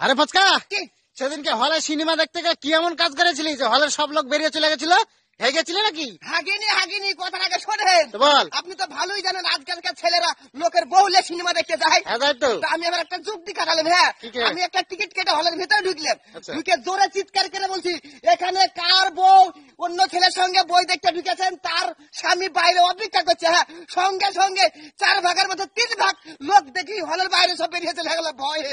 আরে ফচকা সেদিনকে হলে সিনেমা দেখতে গিয়ে কি এমন কাজ করেছিলি যে হলের সব লোক বেরিয়ে চলে গেছিল? হয়ে গেছিল নাকি? হাগিনি হাগিনি কথা আগে শোনেন। বল। আপনি তো ভালোই জানেন আজকালকার ছেলেরা লোকের বহুলে সিনেমা দেখতে যায়। হ্যাঁ তো। আমি আবার একটা যুক্তি কাটালাম হ্যাঁ? আমি একটা টিকিট কেটে হলের ভিতরে ঢুকলাম। আচ্ছা। ঢুকে জোরে চিৎকার করে বলছি এখানে কার বউ অন্য ছেলের সঙ্গে বই দেখতে ঢুকেছেন? তার স্বামী বাইরে অপেক্ষা করছে হ্যাঁ? সঙ্গে সঙ্গে চার ভাগের মধ্যে তিন ভাগ লোক দেখি হলের বাইরে সব বেরিয়েছে চলে ভয়ে।